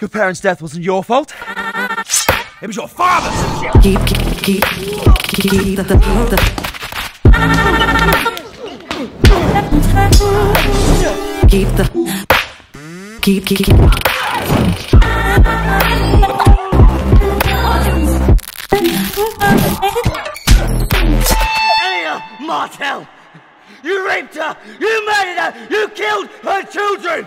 Your parents' death wasn't your fault. It was your father's. Keep, keep, keep, keep the, keep the. Keep the. Keep, keep, keep. Elia uh, Martell! You raped her! You murdered her! You killed her children!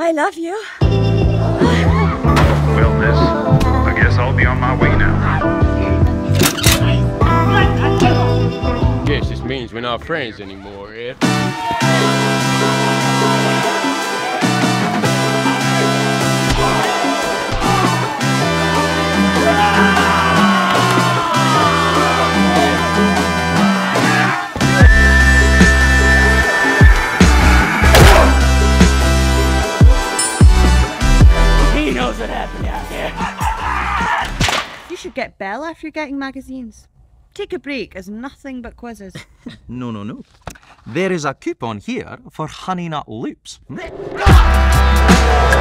I love you. Well, miss, I guess I'll be on my way now. Guess this means we're not friends anymore, Ed. Should get Bella if you're getting magazines. Take a break as nothing but quizzes. No, no, no. There is a coupon here for Honey Nut Loops.